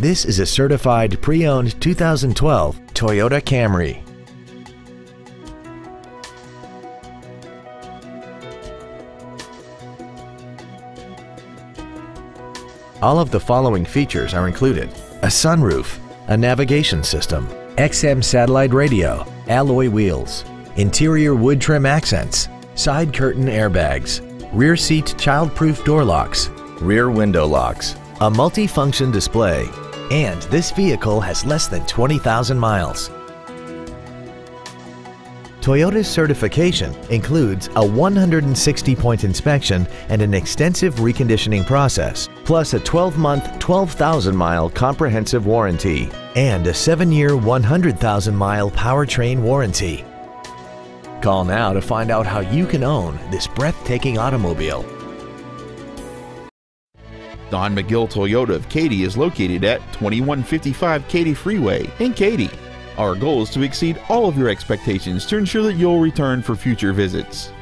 This is a certified pre-owned 2012 Toyota Camry. All of the following features are included. A sunroof, a navigation system, XM satellite radio, alloy wheels, interior wood trim accents, side curtain airbags, rear seat child-proof door locks, rear window locks, a multi-function display, and this vehicle has less than 20,000 miles. Toyota's certification includes a 160-point inspection and an extensive reconditioning process, plus a 12-month, 12,000-mile comprehensive warranty and a 7-year, 100,000-mile powertrain warranty. Call now to find out how you can own this breathtaking automobile. Don McGill Toyota of Katy is located at 2155 Katy Freeway in Katy. Our goal is to exceed all of your expectations to ensure that you'll return for future visits.